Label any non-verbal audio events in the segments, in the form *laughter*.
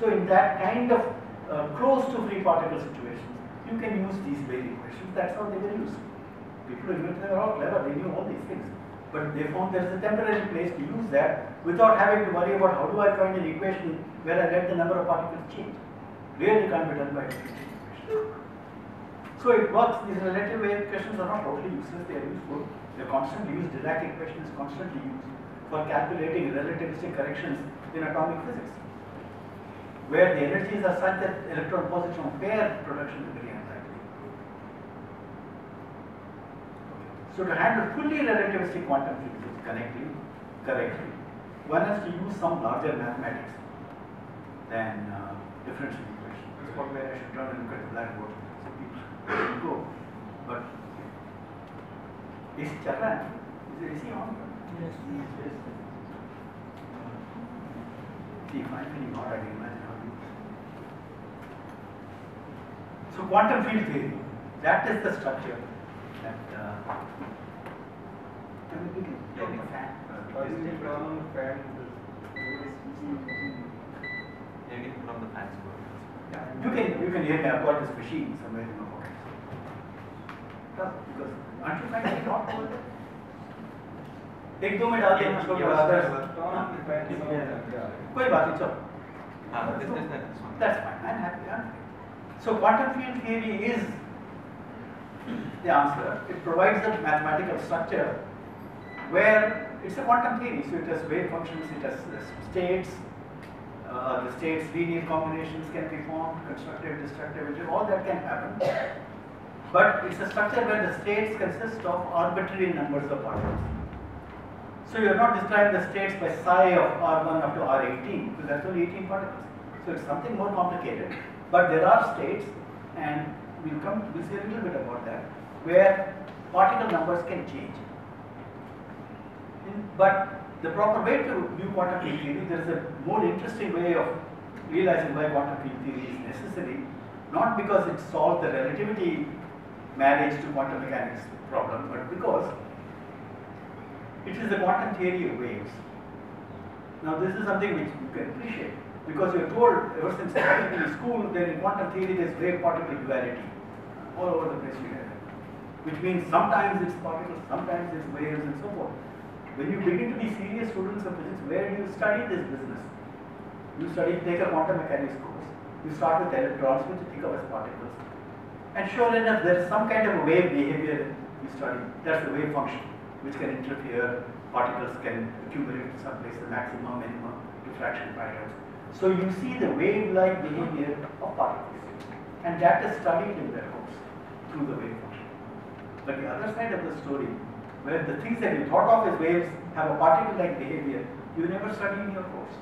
So in that kind of uh, close to free particle situations, you can use these Weyl equations. That's how they were used. People in they were all clever, they knew all these things. But they found there is a temporary place to use that without having to worry about how do I find an equation where I let the number of particles change. Really can't be done by equation. So it works, these relative wave equations are not totally useless, they are useful. They are constantly used, Dirac equation is constantly used for calculating relativistic corrections in atomic physics where the energies are such that electron positron pair production is very unlikely. So to handle fully relativistic quantum physics correctly, correctly, one has to use some larger mathematics than uh, differential equation. That's what where I should turn and look at the blackboard. So people go. But is Charan, is, is he on? Yes. Yes. See, if I'm feeling hot, I can imagine how you. So quantum field theory, that is the structure that. Uh, can we begin? Yeah, we From the fan. What is the problem with fan? Maybe from the fans board. Yeah, You can you can hear me. I've got this machine somewhere in my pocket. Yeah, because aren't you finding it hot over there? एक दो minute आते हैं उसको Yeah, बाद yeah, में- Tom, हाँ? the fan is on. Yeah. Yeah. कोई बात नहीं चलो Ah, this is this one. so quantum field theory is the answer. It provides a mathematical structure where it's a quantum theory, so it has wave functions, it has states, uh, the states linear combinations can be formed, constructive, destructive, all that can happen. But it's a structure where the states consist of arbitrary numbers of particles. So you are not describing the states by psi of R1 up to R18, because that's only 18 particles. So it's something more complicated. But there are states, and we'll come, we'll say a little bit about that, where particle numbers can change. But the proper way to view quantum field theory, there is a more interesting way of realizing why quantum field theory is necessary, not because it solved the relativity marriage to quantum mechanics problem, but because it is the quantum theory of waves. Now this is something which you can appreciate because you're told ever since in school that in quantum theory there's wave particle duality all over the place you it. Which means sometimes it's particles, sometimes it's waves and so forth. When you begin to be serious students of physics, where do you study this business? You study, take a quantum mechanics course. You start with electrons, which you think of as particles. And sure enough, there is some kind of a wave behavior you study. That's the wave function, which can interfere. Particles can accumulate to some place, the maximum, minimum, diffraction patterns. So you see the wave-like behavior of particles. And that is studied in that course through the wave function. But the other side of the story, where the things that you thought of as waves have a particle-like behavior, you never study in your course.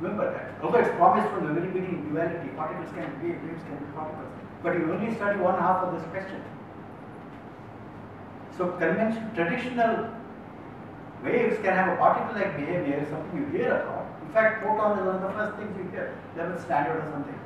Remember that. Although it's promised from the very beginning, duality, particles can be waves, waves can be particles. But you only study one half of this question. So convention, traditional waves can have a particle-like behavior, something you hear about. In fact, photon is one of the first things you hear, 11th standard or something.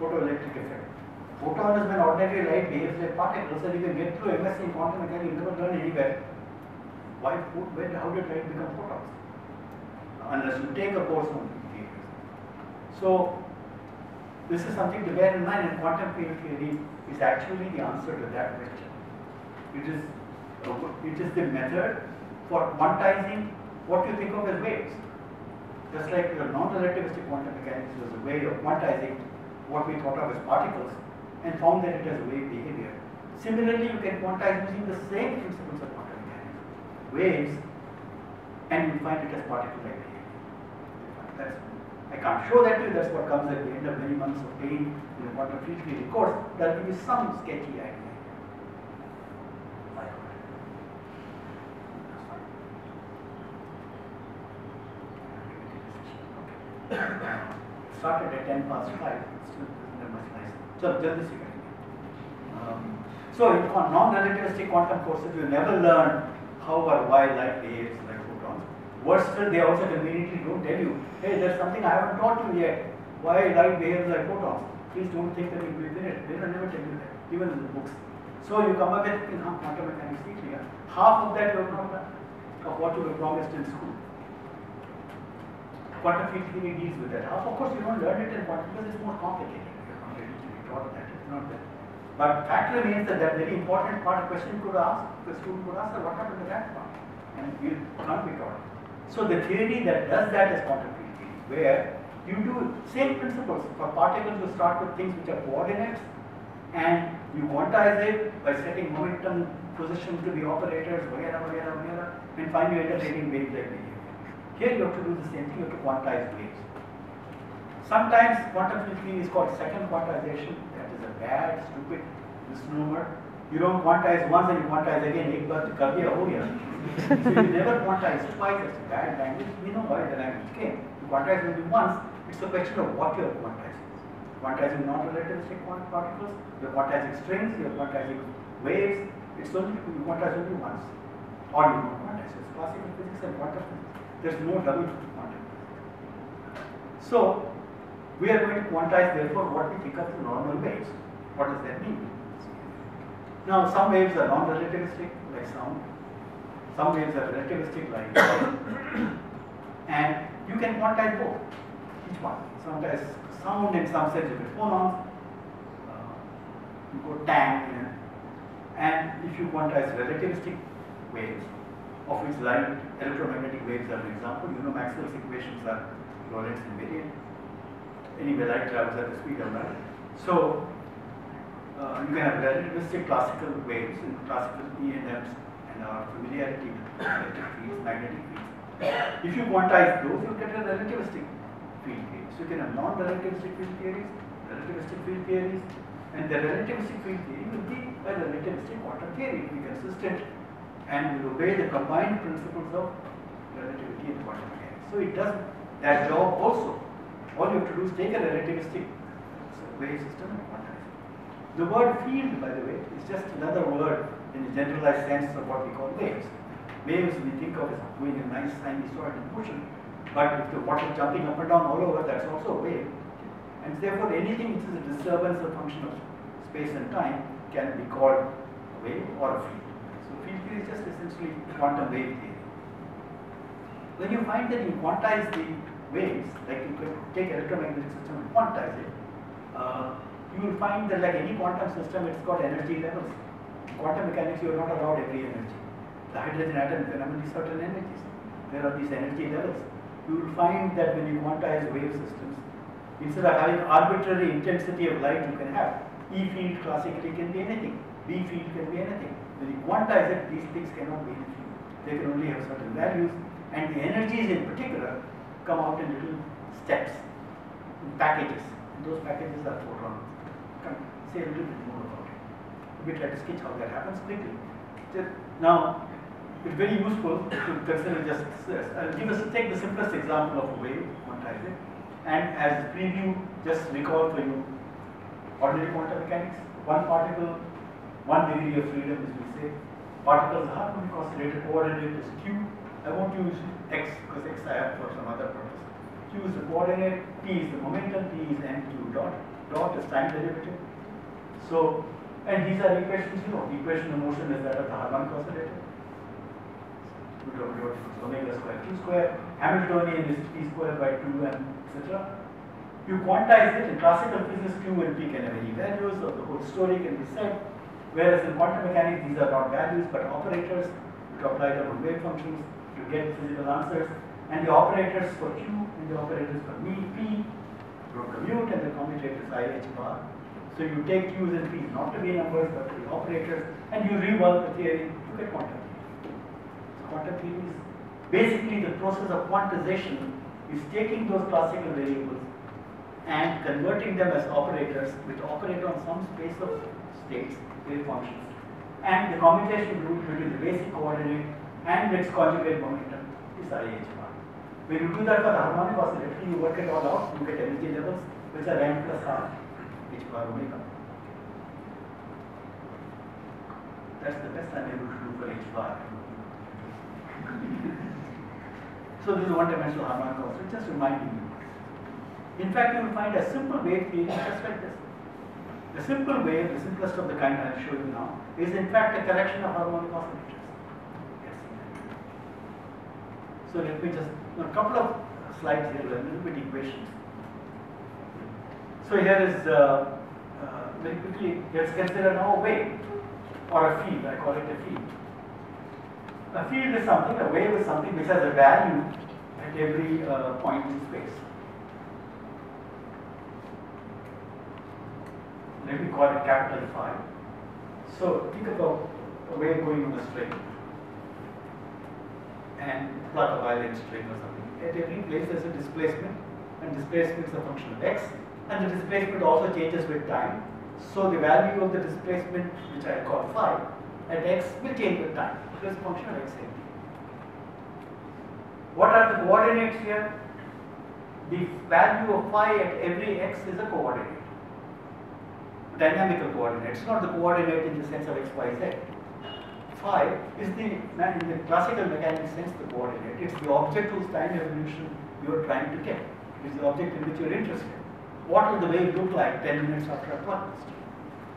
Photoelectric effect. Photon is when ordinary light behaves like particles, and you can get through MSc in quantum mechanics, you never learn anywhere. Why, when, how did light become photons? Unless you take a course on theories. So, this is something to bear in mind, and quantum field theory is actually the answer to that question. It is, it is the method for quantizing what you think of as waves. Just like your non-relativistic quantum mechanics was a way of quantizing what we thought of as particles and found that it has wave behavior. Similarly, you can quantize using the same principles of quantum mechanics, waves, and you find it as particle-like behavior. That's, I can't show that to you, that's what comes at the end of many months of pain in the quantum field theory course. That'll give you some sketchy idea. Started at 10 past 5, still isn't much nicer. So, jaldi se karenge. Um, so, in non-relativistic quantum courses, you never learn how or why light behaves like photons. Worse still, they also conveniently don't tell you, hey, there's something I haven't taught you yet. Why light behaves like photons? Please don't think that you'll be finished. They will never tell you that, even in the books. So you come up with in quantum mechanics. Half of that you have not done of what you were promised in school. Quantum field theory deals with that. Of course, you don't learn it in quantum because it's more complicated. You're not ready to be taught that. It's not that. But fact remains that that very important part question could ask, the student could ask, what happened to that part? And you can't be taught. So the theory that does that is quantum field theory, where you do same principles. For particles, you start with things which are coordinates, and you quantize it by setting momentum position to the operators, whatever, whatever, whatever, and finally you end up taking wave-like behavior. Here you have to do the same thing, you have to quantize waves. Sometimes quantum physics is called second quantization. That is a bad, stupid misnomer. You don't quantize once and you quantize again. Ek baar kar. So you never quantize twice. That's a bad language. We know why the language came. You quantize only once. It's a question of what you are quantizing. Quantizing non-relativistic particles. You're quantizing strings. You're quantizing waves. It's only you quantize only once, or you don't quantize. It's classical physics and quantum physics. There's no double quantum physics. So, we are going to quantize therefore what we think of the normal waves. What does that mean? Now, some waves are non-relativistic, like sound. Some waves are relativistic, like *coughs* light. and you can quantize both, each one. Sometimes sound in some sense you get phonons, uh, you go tang, you know. and if you quantize relativistic waves, of which light electromagnetic waves are an example, you know Maxwell's equations are Lorentz invariant. Anyway, light travels at the speed of light. So, uh, you can have relativistic classical waves in classical E&Ms and our familiarity with electric fields, magnetic fields. If you quantize those, you get a relativistic field theory. So you can have non-relativistic field theories, relativistic field theories, and the relativistic field theory will be a relativistic quantum theory, will consistent and will obey the combined principles of relativity and quantum mechanics. So it does that job also. All you have to do is take a relativistic wave system and quantize it. The word field, by the way, is just another word in the generalized sense of what we call waves. Waves we think of as going in nice sinusoidal motion, but if the water jumping up and down all over, that's also a wave. And therefore, anything which is a disturbance or function of space and time can be called a wave or a field. Theory is just essentially quantum wave theory. When you find that you quantize the waves, like you could take electromagnetic system and quantize it, uh, you will find that like any quantum system, it's got energy levels. In quantum mechanics, you are not allowed every energy. The hydrogen atom can only certain energies. There are these energy levels. You will find that when you quantize wave systems, instead of having arbitrary intensity of light, you can have E field classically can be anything, B field can be anything. When you quantize it, these things cannot be in field. They can only have certain values, and the energies in particular come out in little steps, in packages. And those packages are photons. Can say a little bit more about it. We try to sketch how that happens quickly. Now, it's very useful to consider just, I'll give us, take the simplest example of a wave, quantize it, eh? and as preview, just recall for you ordinary quantum mechanics, one particle, one degree of freedom, is we say. Particles are harmonic oscillator coordinate is q. I won't use x because x I have for some other purpose. q is the coordinate, p is the momentum, t is m2 dot. Dot is time derivative. So, and these are equations, you know, the equation of motion is that of the harmonic oscillator. Root of dot omega square q square. Hamiltonian is p square by 2 and etc. You quantize it in classical physics, Q and P can have any values, or the whole story can be said. Whereas in quantum mechanics, these are not values but operators. You apply them on wave functions, you get physical answers. And the operators for Q and the operators for me, P, you commute and the commutator is I H bar. So you take Q's and P's not to be numbers but to be operators, and you rework the theory to get quantum theory. So quantum theory is basically the process of quantization is taking those classical variables and converting them as operators which operate on some space of states, wave functions. And the commutation route between the basic coordinate and its conjugate momentum is IH bar. When you do that for the harmonic oscillator, you work it all out, you get energy levels which are m plus r h bar omega. That's the best I'm able to do for h bar. so this is one dimensional harmonic oscillator, just reminding you. In fact, you will find a simple wave theory just like this. The simple way, the simplest of the kind I will show you now, is in fact a collection of harmonic oscillators. Yes. So let me just, a couple of slides here, a little bit equations. So here is, uh, uh, very quickly, let's consider now a wave or a field, I call it a field. A field is something, a wave is something which has a value at every uh, point in space. Let me call it capital phi. So think about a wave going on a string and plug a violin string or something. At every place there's a displacement and displacement is a function of x and the displacement also changes with time. So the value of the displacement which I call phi at x will change with time because function of x and t. What are the coordinates here? The value of phi at every x is a coordinate. Dynamical coordinate. It's not the coordinate in the sense of x, y, z. Phi is the, in the classical mechanics sense, the coordinate. It's the object whose time evolution you are trying to get. It's the object in which you are interested. What will the wave look like 10 minutes after I plug the stone?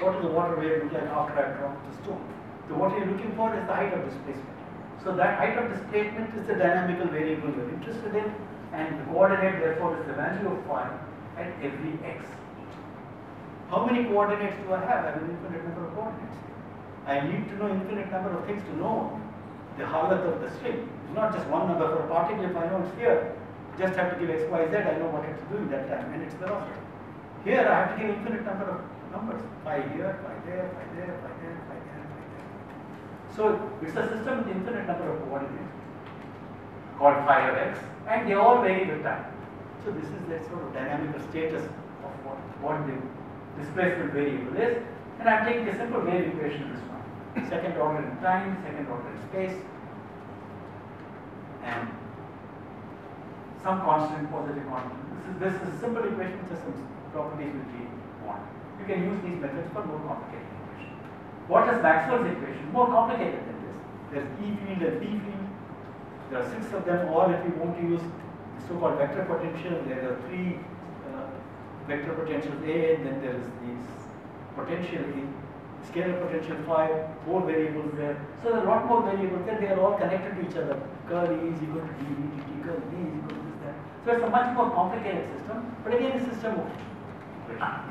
What will the water wave look like after I drop the stone? So what you're looking for is the height of displacement. So that height of displacement is the dynamical variable you're interested in and the coordinate therefore is the value of phi at every x. How many coordinates do I have? I have an infinite number of coordinates. I need to know infinite number of things to know the halat of the string. It's not just one number for a particle if I know it's here. Just have to give x, y, z, I know what it's doing that time and its velocity. Here I have to give infinite number of numbers. Phi here, phi there, phi there, phi there, phi there, phi there. So it's a system with infinite number of coordinates called phi of x and they all vary with time. So this is the sort of dynamical status of what, what the displacement variable is and I'm taking a simple wave equation this one. Second order in time, second order in space and some constant, positive constant. This is, this is a simple equation has some properties which we want. You can use these methods for more complicated equations. What is Maxwell's equation? More complicated than this. There's E field and B field. There are six of them, or if you want to use the so-called vector potential, there are three vector potential A, and then there is this potential A, scalar potential phi, more variables there. So there are a lot more variables there, they are all connected to each other. Curl E is equal to dV dt, curl B is equal to this, that. So it's a much more complicated system, but again, a system equation.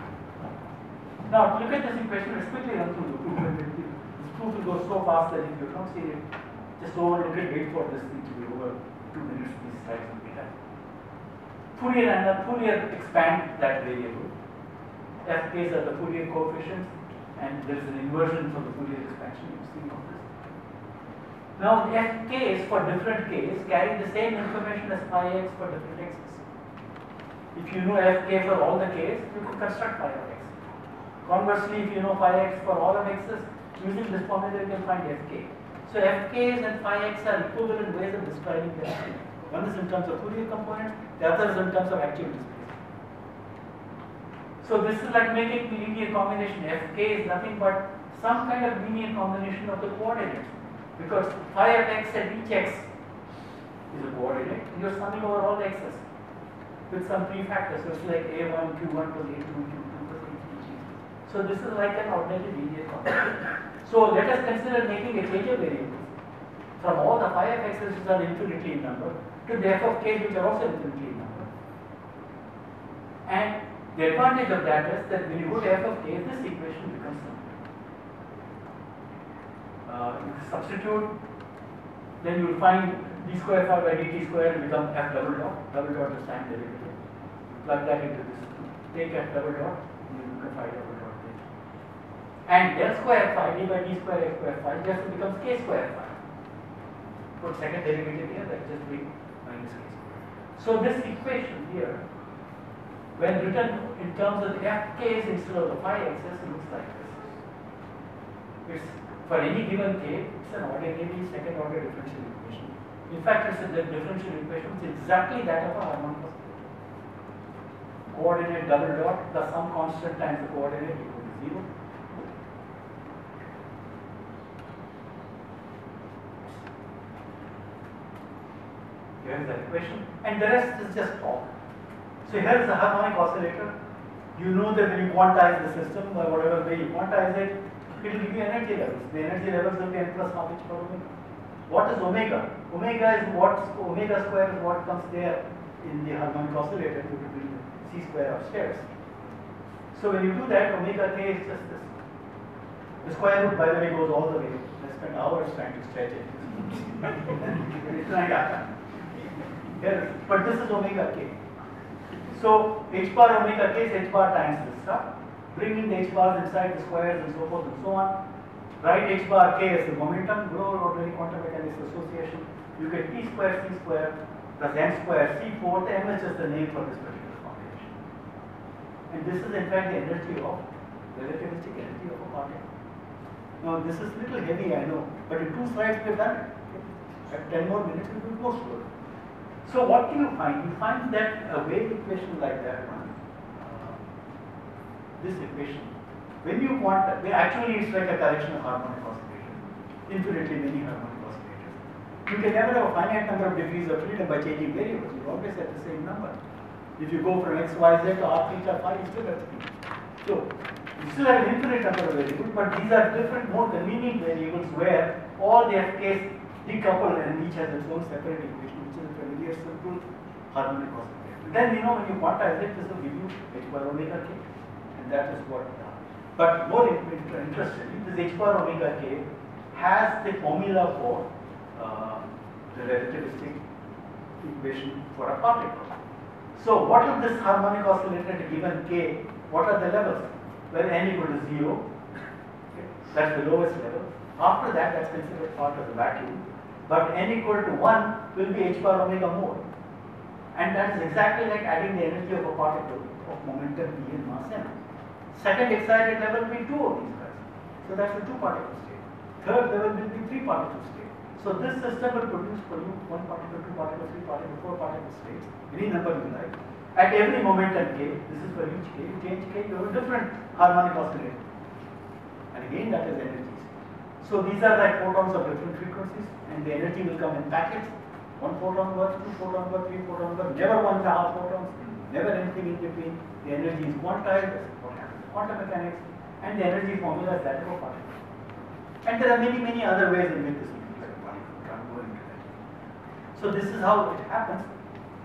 Now, look at this equation, let's quickly run through the proof. This proof will go so fast that if you don't see it, just overlook it, wait for this thing to be over two minutes, these slides will be. Fourier and the Fourier expand that variable. Fk's are the Fourier coefficients, and there is an inversion for the Fourier expansion, you've seen all this. Now, the Fk's for different k's carry the same information as phi x for different x's. If you know Fk for all the k's, you can construct phi of x. Conversely, if you know phi x for all of x's, using this formula you can find fk. So fk's and phi x are equivalent ways of describing the. One is in terms of Fourier components, the other is in terms of actual displacement. So this is like making the linear combination. fk is nothing but some kind of linear combination of the coordinates. Because phi of x at each x is a coordinate, and you're summing over all the x's with some prefactors. So it's like a1, q1 plus a2, q2 plus a3. So this is like an ordinary linear combination. So let us consider making a change of variables from all the phi of x's which are infinitely in number to the f of k are also infinitely in number. And the advantage of that is that when you go to f of k, this equation becomes simple. Uh, if you substitute, then you will find d square phi by dt square will become f double dot, double dot is time derivative. Plug that into this, take f double dot, and you become phi double dot there. And del square phi d by d square x square phi just becomes k square phi. Put second derivative here, that just be minus square. So this equation here, when written in terms of the fk's instead of the phi x's, looks like this. It's for any given k, it's an ordinary second order differential equation. In fact, it's a the differential equation is exactly that of a harmonic. Coordinate double dot plus some constant times the coordinate equal to zero. Here is the equation, and the rest is just talk. So here is the harmonic oscillator. You know that when you quantize the system, by whatever way you quantize it, it will give you energy levels. The energy levels will be n plus half h per omega. What is omega? Omega is what omega square is what comes there in the harmonic oscillator to the c square upstairs. So when you do that, omega k is just this. The square root, by the way, goes all the way. I spent hours trying to stretch it. *laughs* Here, but this is omega k. So h bar omega k is h bar times this stuff. Bring in the h bars inside the squares and so forth and so on. Write h bar k as the momentum, Bloor ordinary quantum mechanics association. You get p square c square plus m square c fourth. M is just the name for this particular combination. And this is in fact the energy of relativistic energy of a particle. Now this is little heavy, I know, but in two slides we have done it. At 10 more minutes we will go slower. So what do you find? You find that a wave equation like that one, uh, this equation, when you want, actually it's like a collection of harmonic oscillators, infinitely many harmonic oscillators. You can never have a finite number of degrees of freedom by changing variables. You always have the same number. If you go from x, y, z to r, theta, phi, you still have three. So you still have an infinite number of variables, but these are different, more convenient variables where all the fk's decouple and each has its own separate equation, which is a familiar simple harmonic oscillator. Then you know when you quantize it, this will give you h bar omega k, and that is what. Uh, but more in- in- interestingly, this h bar omega k has the formula for uh, the relativistic equation for a particle. So what is this harmonic oscillator at a given k? What are the levels? Well, n equal to 0, okay, that's the lowest level. After that, that's considered part of the vacuum. But n equal to 1 will be h bar omega more. And that is exactly like adding the energy of a particle of momentum p and mass m. Second excited level will be two of these guys. So that's the two particle state. Third level will be three particle state. So this system will produce for you one particle, two particle, three particle, four particle states, any number you like. At every momentum k, this is for each k, change k, you have a different harmonic oscillator. And again that is energies. So these are like photons of different frequencies and the energy will come in packets. One photon worth, two photon worth, three photon never one and a half photons, never anything in between. The energy is quantized, quantum mechanics, and the energy formula is that of a particle. And there are many, many other ways in which this. So this is how it happens,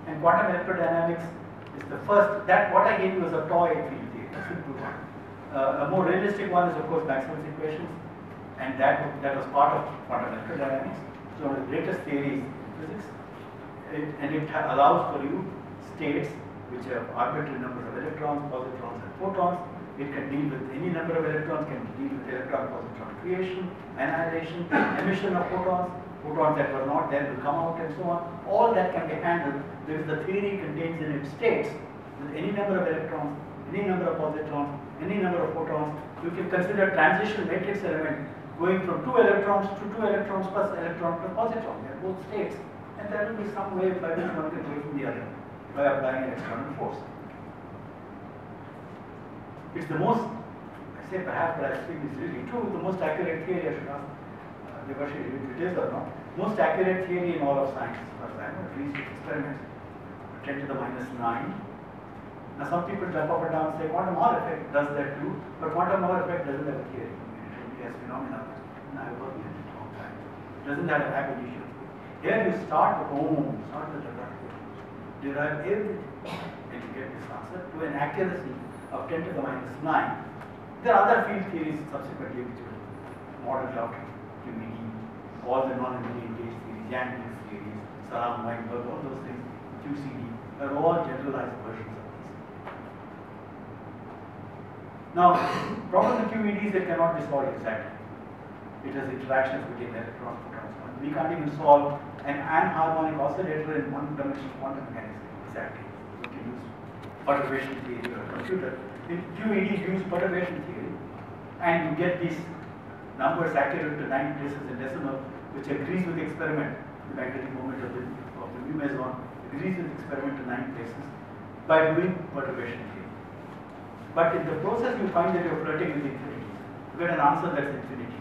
and quantum electrodynamics is the first, that what I gave you was a toy field theory, a simple one. Uh, a more realistic one is of course Maxwell's equations, and that, that was part of quantum electrodynamics. So one of the greatest theories in physics, it, and it allows for you states which have arbitrary numbers of electrons, positrons and photons. It can deal with any number of electrons, can deal with electron-positron creation, annihilation, *coughs* emission of photons, photons that were not there will come out and so on. All that can be handled because the theory contains in its states with any number of electrons, any number of positrons, any number of photons. You can consider transition matrix element going from two electrons to two electrons plus electron plus positron. They are both states. And there will be some way by which one can go from the other by applying an external force. It's the most, I say perhaps, but I think it's really true, the most accurate theory, I should ask uh, if it is or not, most accurate theory in all of science, as I know, at least experiments, 10 to the minus 9. Now some people jump up and down and say quantum Hall effect does that too, but quantum Hall effect doesn't have a theory. Has phenomena. Time. Doesn't a ab initio. Here you start with home, start the deductive, derive everything, and you get this answer to an accuracy of 10 to the minus 9. There are other field theories subsequently which will model out QED, all the non-immediate gauge theories, Yang theories, Salam Weinberg, all those things, QCD, are all generalized versions of these. Now, problem with QED is it cannot be solved exactly. It has interactions between the electrons, protons. We can't even solve an anharmonic oscillator in one dimensional quantum mechanics exactly. We can use perturbation theory or computer. In QED, you use perturbation theory, and you get these numbers accurate to nine places in decimal, which agrees with the experiment. The magnetic moment of the, of the mu meson agrees with the experiment to nine places by doing perturbation. But in the process, you find that you're flirting with infinity. You get an answer that's infinity.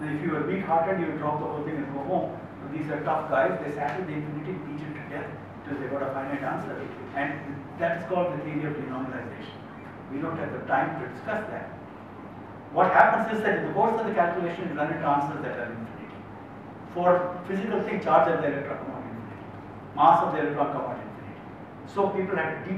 And if you are weak-hearted, you drop the whole thing and go home. These are tough guys. They with the infinity, beat it to death till they got a finite answer. And that is called the theory of renormalization. We don't have the time to discuss that. What happens is that in the course of the calculation, you run into answers that are infinity. For physical thing, charge of the electron come out infinity. Mass of the electron come out infinity. So people had deep